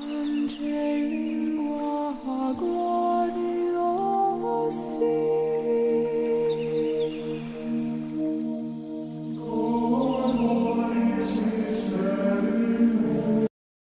Angelingua gloria.